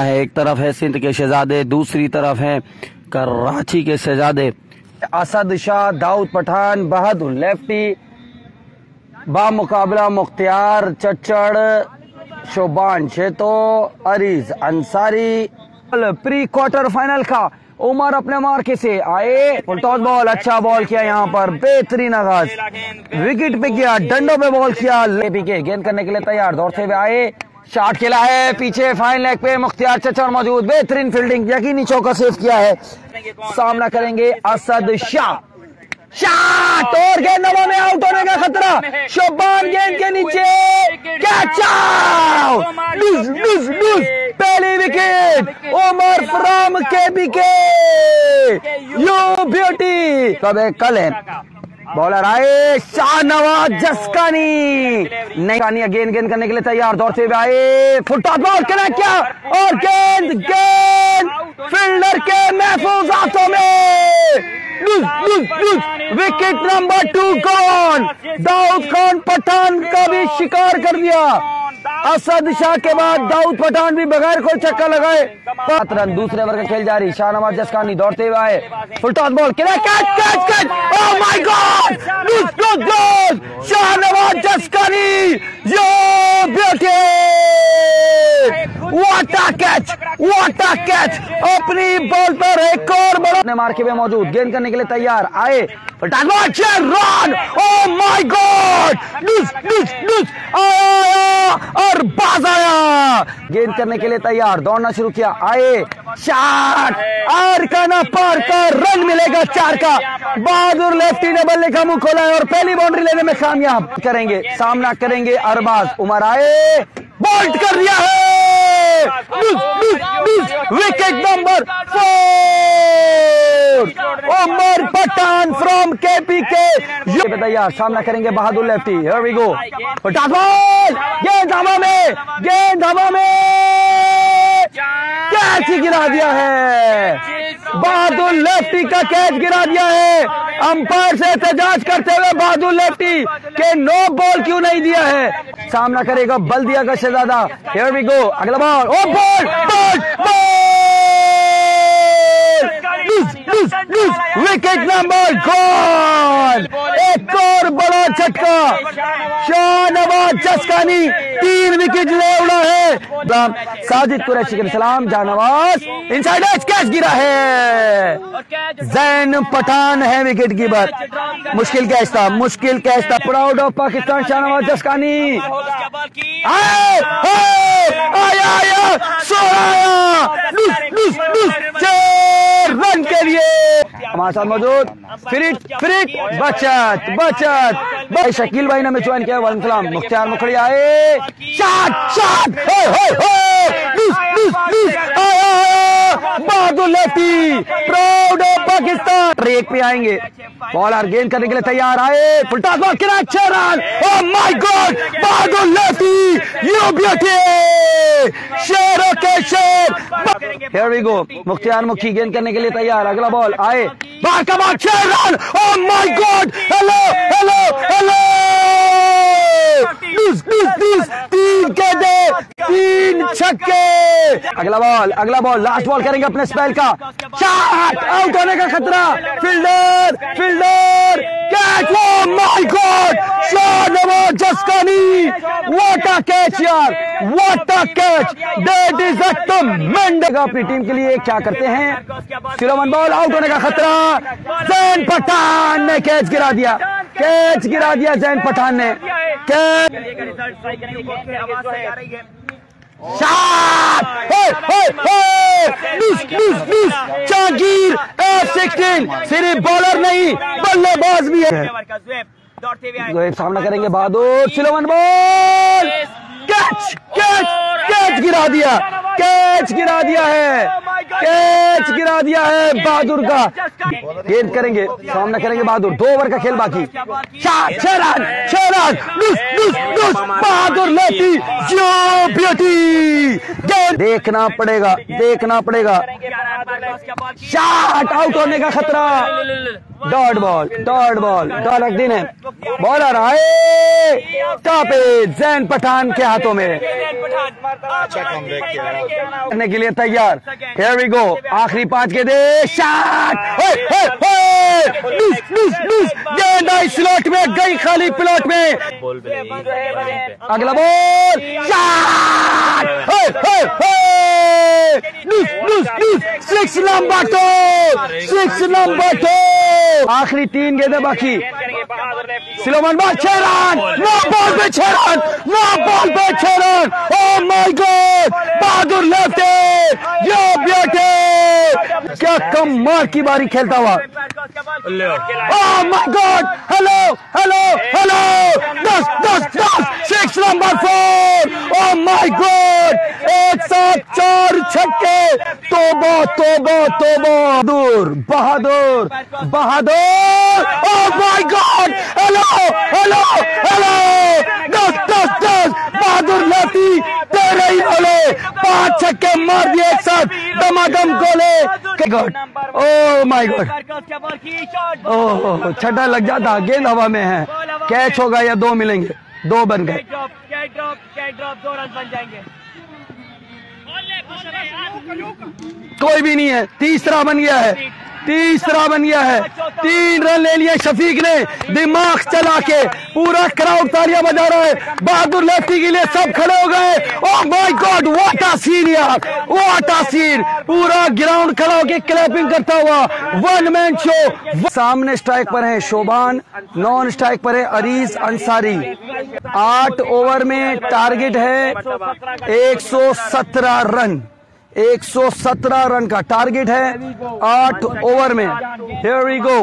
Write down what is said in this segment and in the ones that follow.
है, एक तरफ़ है सिंध के शहजादे, दूसरी तरफ़ है कराची के शहजादे। असद शाह, दाऊद पठान, बहादुर lefty, बामुकाबला Mukhtiar Chachar Shoban Sheto, Areej Ansari. Pre quarter final का उमर अपने मार्के से आए। टॉस बॉल अच्छा बॉल किया यहाँ पर, बेहतरीन आगाज़। विकेट पे किया, डंडों पे बॉल किया, ले पीके गेंद करने के लिए तैयार, दौड़ते हुए आए। शॉट खेला है, पीछे फाइन लेग पे मुख्तियार चचर मौजूद, बेहतरीन फील्डिंग यकीनी चौका सेव किया है। सामना करेंगे असद शाह शॉट और गेंदों में आउट होने का खतरा। शोबान गेंद के नीचे। कैच पहली wicket Omar from wicket you beauty कब कल है। बॉलर आए, शाहनवाज जस्कानी। नहीं कानी गेंद गेंद करने के लिए तैयार दौड़ते हुए आए। फुटपाथ बॉल कनेक्ट क्या? और गेंद गेंद, फील्डर के महफूज हाथों में। विकेट नंबर टू कौन दाऊद खान पठान का भी शिकार कर दिया। असद शाह के बाद दाऊद पठान भी बगैर कोई चक्का लगाए। सात रन दूसरे ओवर का खेल जारी। शाहनवाज जसकानी दौड़ते हुए आए। Full toss ball catch catch catch. Oh my God Shahnawaz Jaskani! You beauty what a catch what a catch अपनी बॉल पर एक और बड़ा अपने मार्के में मौजूद। गेंद करने के लिए तैयार। आए। फुलटॉस बॉल चेयर रन ओह माय गॉड और बाज आया गेंद करने के लिए तैयार, दौड़ना शुरू किया। आए शॉट आर का ना पार का रन मिलेगा चार का बहादुर लेफ्टी ने बल्ले का मुँह खोला है और पहली बाउंड्री लेने में कामयाब करेंगे। सामना करेंगे अरबाज, उमर आए बोल्ट कर दिया है। विकेट नंबर फोर ज़ोर उमर पठान फ्रॉम केपीके बताइया सामना करेंगे Bahadur Lefty here we go ball गेंद हवा में गेंद हवा में कैच गिरा दिया है। बहादुर लेफ्टी का कैच गिरा दिया है। अंपायर से एहतजाज करते हुए बहादुर लेफ्टी के नो बॉल क्यों नहीं दिया है? सामना करेगा बल दिया का शहजादा। हियर वी गो अगला ball oh ball ball ball ball wicket number गोल एक और बड़ा छक्का शाहनवाज चस्कानी तीन विकेट ले उड़ा है। साजिद कुरैशी के सलाम जानवाज इनसाइड कैच गिरा है। जैन पठान है विकेट कीपर मुश्किल कैच था, मुश्किल कैच था। प्राउड ऑफ़ पाकिस्तान शाहनवाज चस्कानी आया आया। सो हमारे साथ मौजूद फ्री फ्री बचत बचत। भाई शकील भाई ने हमें ज्वाइन किया वाले सलाम, मुख्तार मुखड़ी आए। शॉट शॉट बादुलती प्राउड ऑफ़ पाकिस्तान। ट्रेक पे आएँगे। बॉलर गेंद करने के लिए तैयार आए। फुलटा बॉल किरा छह रन माय गॉड बादुलती यू ब्यूटी शेरों के शेर। हियर वी गो मुख्तियार मुखी गेंद करने के लिए तैयार। अगला बॉल आए। बार का बार छह run oh my God hello hello बोलो तीन के दे तीन छक्के अगला बॉल अगला बॉल लास्ट बॉल करेंगे अपने स्पेल का चार आउट होने का खतरा फील्डर फील्डर कैच वो my God Shahnawaz Jaskani what a catch यार what a catch that is a tremendous अपनी टीम के लिए क्या करते हैं सिरोमन बॉल आउट होने का खतरा जैन पठान ने कैच गिरा दिया कैच गिरा दिया जैन पठान ने। कैच। जागीर एफ़ सिक्सटीन सिर्फ़ बॉलर नहीं बल्लेबाज भी है। जोएब सामना करेंगे बहादुर सिलोवन बॉल कैच कैच कैच गिरा दिया। कैच गिरा दिया है। कैच गिरा दिया है बहादुर का। गेंद करेंगे सामना करेंगे बहादुर। दो ओवर का खेल बाकी। चार छह रन छह रन। बहादुर लेती जो देखना पड़ेगा देखना पड़ेगा। शॉट आउट होने का खतरा। डॉट बॉल डॉट बॉल डॉलर दिन है बॉलर आए। टॉपे जैन पठान के हाथों में। अच्छा करने के लिए तैयार। हियर वी गो आखिरी पाँच के दे शॉट गेंद आई स्लॉट में गई खाली प्लॉट में। अगला ball six number two six number two आखिरी तीन गेंदे बाकी। सिलोमन बॉल छह रन नो बॉल पे छह रन नो बॉल पे छह run oh my God Bahadur left you beauty क्या कम मार की बारी खेलता हुआ Oh my God! Hello hello hello! दस, दस, दस! Six number four! Oh my God! एक साथ चार छक्के! तोबा, तोबा, तोबा! बहादुर, बहादुर, बहादुर! Oh my God! Hello hello hello! दस, दस, दस! बहादुर लेफ्टी तेरे ही बोले पाँच छक्के मार दिए एक साथ दमादम गोले God oh my God oh छठा लग जाता गेंद हवा में है कैच होगा या दो मिलेंगे दो बन गए कोई भी नहीं है तीसरा बन गया है। तीसरा बन गया है। तीन रन ले लिए शफीक ने। दिमाग चला के पूरा क्राउड तालियाँ बजा रहा है। बहादुर लेफ्टी के लिए सब खड़े हो गए। ओह my God what a scene यार। व्हाट अ सीन पूरा ग्राउंड खड़ा होकर क्लैपिंग करता हुआ वन मैन शो सामने स्ट्राइक पर है शोभान नॉन स्ट्राइक पर है अरीज अंसारी। आठ ओवर में टारगेट है 117 रन। 117 रन का टारगेट है आठ ओवर में। हियर वी गो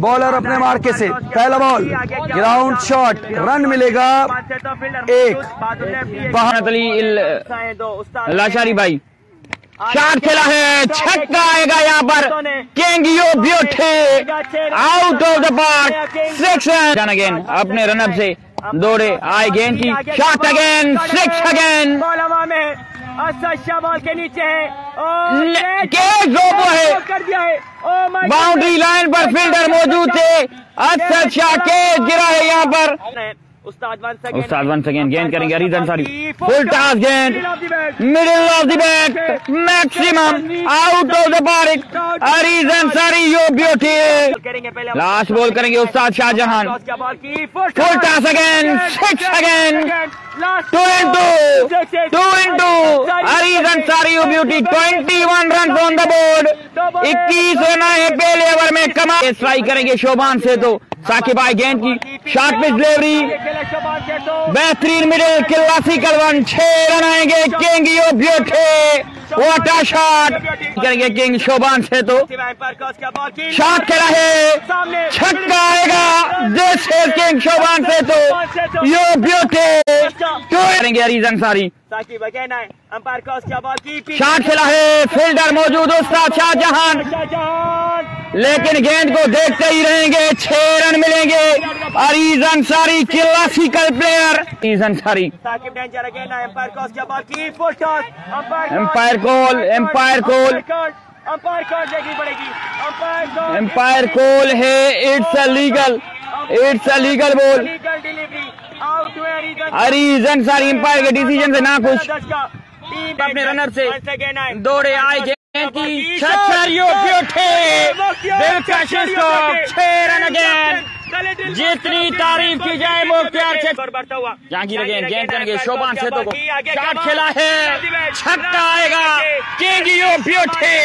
बॉलर अपने मार्के से। पहला बॉल ग्राउंड शॉट रन मिलेगा एक। लाशारी भाई। शॉट खेला है। छक्का आएगा यहाँ पर। केंगियो beauty out of the park six run again अपने रनअप से दौड़े। आए गेंद की। Shot again six again ball के नीचे है है कर दिया है बाउंड्री लाइन पर फील्डर मौजूद थे अच्छा शाह के गिरा है यहाँ पर उस्ताद वन सेकंड गेंद करेंगे अरीज अंसारी फुल टॉस गेंद middle of the bat maximum out of the park Areej Ansari you beauty करेंगे पहले लास्ट बॉल करेंगे उस्ताद शाहजहां बॉल की full toss again six again two into two into Harish Ansari beauty twenty one run on the board इक्कीस run आए पहले over में कमा स्ट्राइक करेंगे शोभान से तो। साकिब भाई गेंद की शॉर्ट पिच डिलीवरी बेहतरीन मिडिल क्लासिकल वन छह रन आएँगे। King you beauty what a shot करेंगे किंग शोभान से तो। शॉट खेला है। छक्का आएगा। जैसे किंग शोभान से तो। यो ब्यूटी करेंगे अरीज अंसारी साकिब कहना है। अंपायर क्रॉस किया बॉल की शॉट खेला है फील्डर मौजूद उस्ताद शाहजहां लेकिन गेंद को देखते ही रहेंगे छह रन मिलेंगे। Areej Ansari classical player Areej Ansari. Saqib danger again umpire cross किया बॉल की full toss umpire call umpire call umpire call देखनी पड़ेगी। अंपायर एम्पायर कॉल है it's a legal it's a legal ball legal delivery out हुए reason Ansari umpire के decision से ना खुश। अपने रनर से दौड़े आए गेंद की। छह रन अगेन। जितनी तारीफ़ की जाए मुख्तियार से बढ़ता हुआ। जहांगीर अगेन गेंद करेंगे शोभान सेतो को। शॉट खेला है। छक्का आएगा। किंगियो ब्यूटे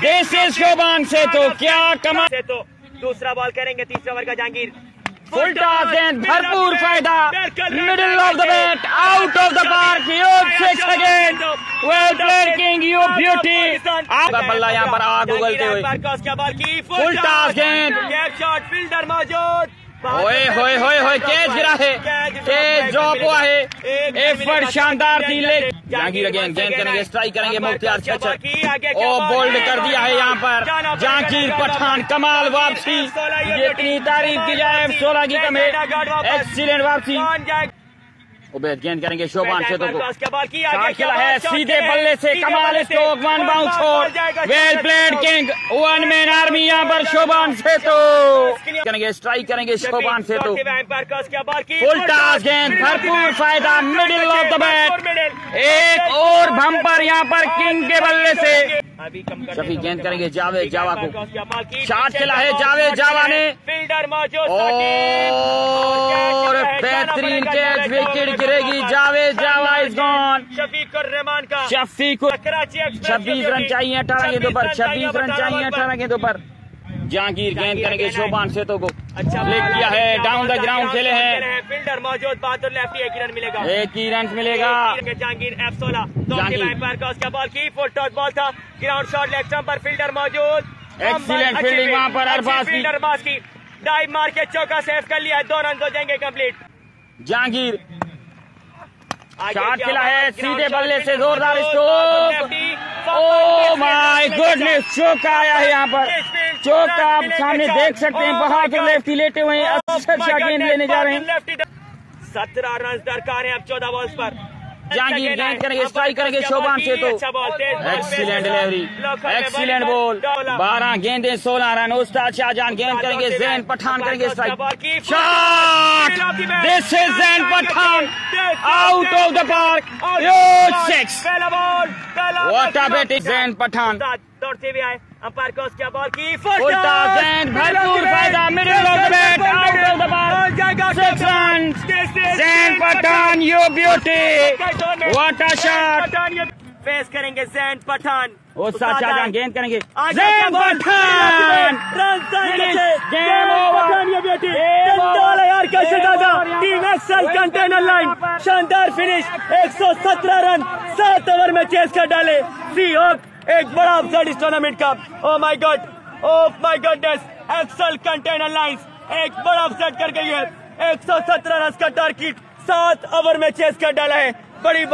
दिस इज़ शोभान सेतो क्या कमाल। से तो दूसरा बॉल करेंगे तीसरा ओवर का जहांगीर फुल टॉस एंड भरपूर फ़ायदा। Middle of the bat out of the park योग six again well played king you beauty आपका बल्ला यहाँ पर आग उगलते हुए फुल टॉस गेंद। शॉट फील्डर मौजूद होए होए होए होए कैच गिरा है कैच ड्रॉप हुआ है। एफर्ट शानदार थी जहांगीर अगेन गेंद करेंगे स्ट्राइक करेंगे मुख्तियार बोल्ड कर दिया है यहाँ पर। जहांगीर पठान कमाल वापसी। जितनी तारीफ़ की जाए सोलह की कम। है एक्सीलेंट वापसी। उबैद गेंद करेंगे शोभान आगे खेला है सीधे बल्ले से कमाल स्ट्रोक वन बाउंस छोड़ well played king one man army यहाँ पर शोभान सेतु। करेंगे स्ट्राइक करेंगे शोभान सेतु। फुल टॉस गेंद भरपूर फ़ायदा मिडिल ऑफ़ द बैट एक और बम्पर यहाँ पर किंग के बल्ले से। शफी गेंद करेंगे जावे जावा को। शॉट चला है जावे जावा ने। फील्डर मौजूद और बेहतरीन कैच विकेट गिरेगी जावे जावा इज़ गॉन शफीकुर रहमान का शफीकुर छब्बीस रन चाहिए अठारह गेंदों पर छब्बीस रन चाहिए अठारह गेंदों पर। जहांगीर गेंद करेंगे शोभान सेतु को। अच्छा क्लिक किया है डाउन द ग्राउंड खेले हैं। फील्डर मौजूद बहादुर लेफ्टी एक ही रन मिलेगा। एक ही रन मिलेगा। जहांगीर एफ़ सोलह उसका बॉल की फुल टॉस बॉल था। ग्राउंड शॉट स्टंप पर फील्डर मौजूद। अच्छी fielding वहाँ पर अरबाज की। अरबाज की। डाइव मार के चौका सेव कर लिया दो रन हो जाएँगे कंप्लीट जहांगीर शॉट खिला है सीधे बल्ले से जोरदार stroke stroke oh my goodness चौक आया है यहाँ पर। चौका आप सामने देख सकते हैं बहादुर लेफ्टी लेटे हुए हैं अच्छा अच्छा गेंद लेने जा रहे हैं। सत्रह रन दरकार है अब चौदह बॉल्स पर। जहांगीर गेंद करेंगे स्ट्राइक करेंगे शोभान से तो। एक्सीलेंट डिलीवरी एक्सीलेंट बॉल बारह गेंदे सोलह रन। उस्ताद शाहजहां गेंद करेंगे जैन पठान करेंगे strike shot this is Jain Pathan out of the park six पहला अ batting, जैन पठान दौड़ते हुए आए। अंपायर को उसके बॉल की। जैन भरपूर फ़ायदा middle of bat out of the park six run Jain Pathan you beauty what a shot face करेंगे जैन पठान उस्ताद शाहजहां गेंद करेंगे। जैन पठान. Game over. यार कैसे दादा. टीम एक्सल कंटेनर लाइन शानदार फिनिश 117 रन सात ओवर में चेस कर डाले। सी होक एक बड़ा अपसेट इस टूर्नामेंट का। ओ my god oh my goodness Excel container lines एक बड़ा अफसेट कर गई है। 117 रन का टारगेट सात ओवर में चेस कर डाला है। बड़ी